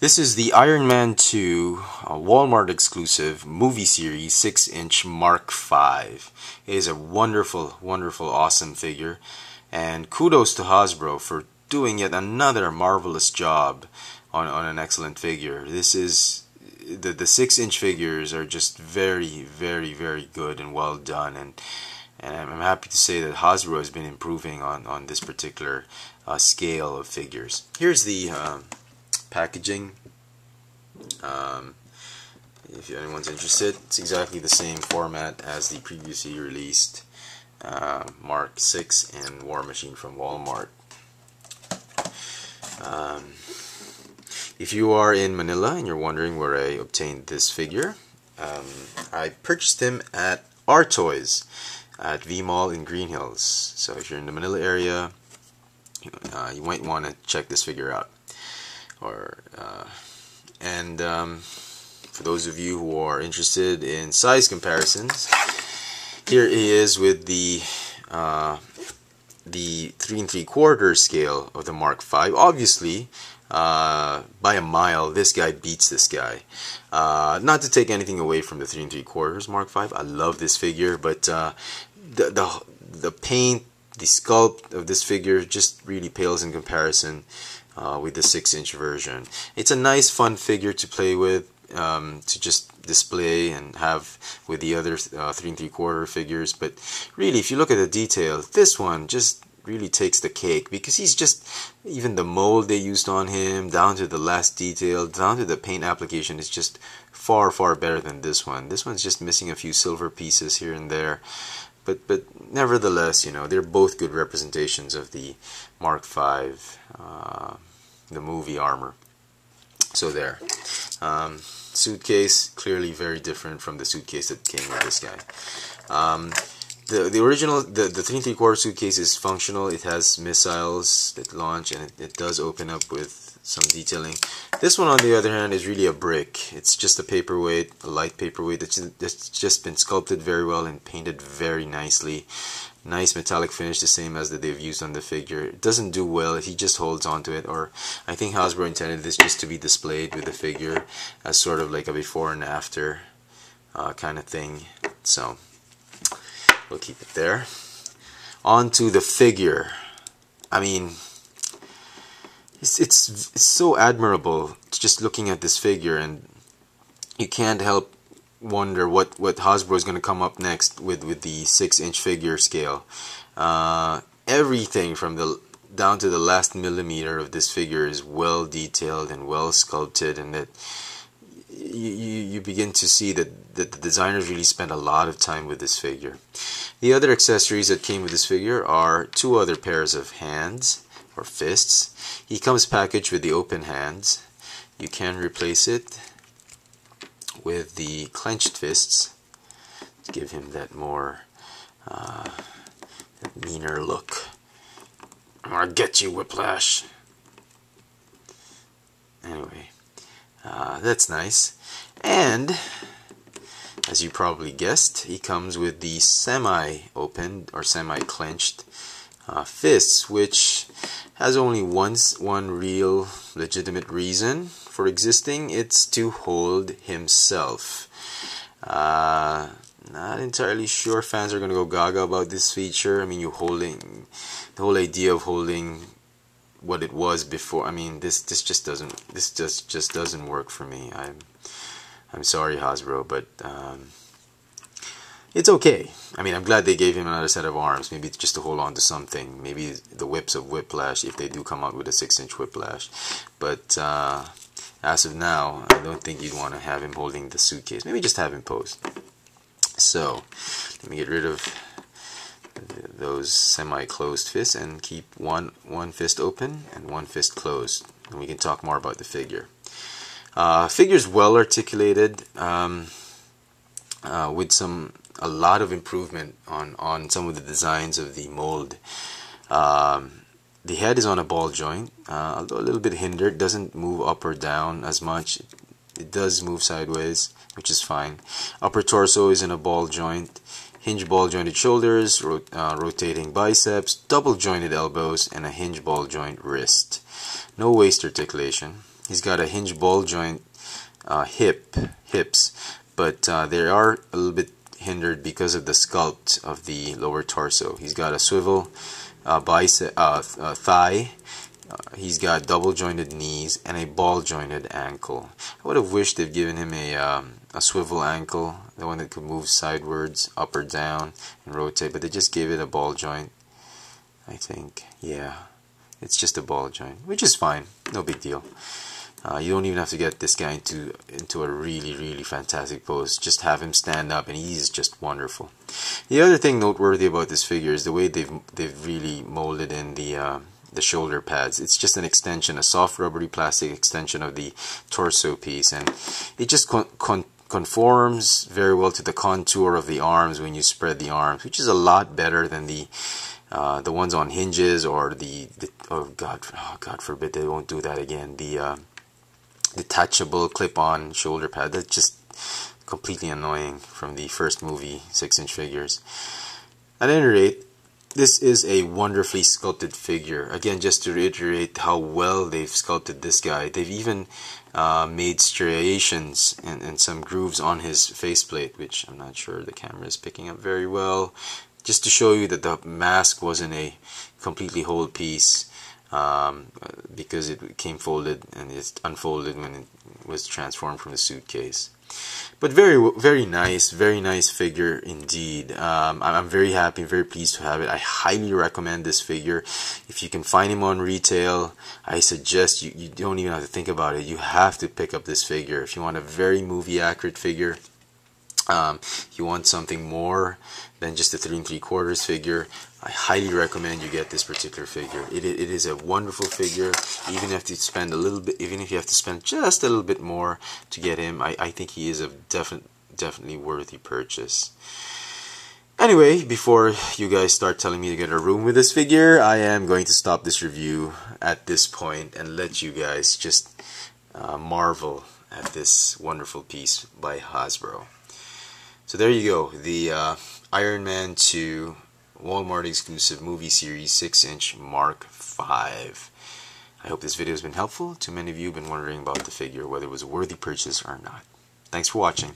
This is the Iron Man 2 Walmart exclusive movie series 6 inch Mark V. It is a wonderful, wonderful, awesome figure. And kudos to Hasbro for doing yet another marvelous job on, on an excellent figure. This is the the six inch figures are just very, very, very good and well done. And and I'm happy to say that Hasbro has been improving on on this particular uh, scale of figures. Here's the um, packaging. Um, if anyone's interested, it's exactly the same format as the previously released uh, Mark 6 and War Machine from Walmart. Um, if you are in Manila and you're wondering where I obtained this figure, um, I purchased him at R Toys at V Mall in Green Hills. So if you're in the Manila area, uh, you might want to check this figure out. Or uh, and um, for those of you who are interested in size comparisons, here he is with the uh, the three and three quarter scale of the Mark V. Obviously, uh, by a mile, this guy beats this guy. Uh, not to take anything away from the three and three quarters Mark V. I love this figure, but uh, the the the paint, the sculpt of this figure just really pales in comparison uh, with the 6 inch version. It's a nice fun figure to play with, um, to just display and have with the other uh, 3 and 3 quarter figures. But really, if you look at the detail, this one just really takes the cake because he's just even the mold they used on him down to the last detail down to the paint application is just far far better than this one this one's just missing a few silver pieces here and there but but nevertheless you know they're both good representations of the mark v uh, the movie armor. So there. Um, suitcase, clearly very different from the suitcase that came with this guy. Um, the, the original, the, the 3 3 quarter suitcase is functional. It has missiles that launch and it, it does open up with some detailing. This one, on the other hand, is really a brick. It's just a paperweight, a light paperweight that's, that's just been sculpted very well and painted very nicely. Nice metallic finish the same as that they've used on the figure. It doesn't do well if he just holds onto it or I think Hasbro intended this just to be displayed with the figure as sort of like a before and after uh, kind of thing. So we'll keep it there. On to the figure. I mean it's, it's, it's so admirable just looking at this figure and you can't help wonder what what Hasbro is going to come up next with with the six inch figure scale. Uh, everything from the down to the last millimeter of this figure is well detailed and well sculpted, and that you, you, you begin to see that, that the designers really spent a lot of time with this figure. The other accessories that came with this figure are two other pairs of hands or fists. He comes packaged with the open hands. You can replace it with the clenched fists to give him that more uh, meaner look. I'm gonna get you, Whiplash. Anyway, uh, that's nice. And as you probably guessed, he comes with the semi-open or semi-clenched uh, fists, which has only one, one real legitimate reason for existing, it's to hold himself. Uh, not entirely sure fans are going to go gaga about this feature. I mean, you holding the whole idea of holding what it was before. I mean, this this just doesn't this just just doesn't work for me. I'm I'm sorry, Hasbro, but um, it's okay. I mean, I'm glad they gave him another set of arms. Maybe just to hold on to something. Maybe the whips of Whiplash, if they do come out with a six-inch Whiplash. But uh, as of now, I don't think you'd want to have him holding the suitcase. Maybe just have him pose. So, let me get rid of those semi-closed fists and keep one one fist open and one fist closed. And we can talk more about the figure. Uh, figure's well articulated um, uh, with some a lot of improvement on on some of the designs of the mold. Um, the head is on a ball joint, uh, a little bit hindered, doesn't move up or down as much. It does move sideways, which is fine. Upper torso is in a ball joint, hinge ball jointed shoulders, uh, rotating biceps, double jointed elbows, and a hinge ball joint wrist. No waist articulation. he's got a hinge ball joint uh, hip hips, but uh, they are a little bit hindered because of the sculpt of the lower torso. He's got a swivel uh, bicep, uh, uh, thigh. He's got double jointed knees and a ball jointed ankle. I would have wished they've given him a um, a swivel ankle, the one that could move sidewards, up or down, and rotate, but they just gave it a ball joint. I think, yeah, it's just a ball joint, which is fine, no big deal. Uh, you don't even have to get this guy into into a really really fantastic pose. Just have him stand up, and he's just wonderful. The other thing noteworthy about this figure is the way they've they've really molded in the uh, the shoulder pads. It's just an extension, a soft rubbery plastic extension of the torso piece, and it just con con conforms very well to the contour of the arms when you spread the arms, which is a lot better than the uh, the ones on hinges or the, the oh god oh god forbid they won't do that again the uh, detachable clip-on shoulder pad. That's just completely annoying from the first movie six inch figures. At any rate this is a wonderfully sculpted figure. Again just to reiterate how well they've sculpted this guy. They've even uh, made striations and, and some grooves on his faceplate which I'm not sure the camera is picking up very well. Just to show you that the mask wasn't a completely whole piece um, because it came folded and it's unfolded when it was transformed from the suitcase. But very, very nice, very nice figure indeed. Um, I'm very happy, very pleased to have it. I highly recommend this figure. If you can find him on retail, I suggest you, you don't even have to think about it. You have to pick up this figure. If you want a very movie accurate figure, um, you want something more than just a three and three quarters figure, I highly recommend you get this particular figure. It, it is a wonderful figure. Even if you spend a little bit, even if you have to spend just a little bit more to get him, I, I think he is a definite, definitely worthy purchase. Anyway, before you guys start telling me to get a room with this figure, I am going to stop this review at this point and let you guys just uh, marvel at this wonderful piece by Hasbro. So there you go, the uh, Iron Man 2 Walmart exclusive movie series 6 inch Mark V. I hope this video has been helpful. Too many of you have been wondering about the figure, whether it was a worthy purchase or not. Thanks for watching.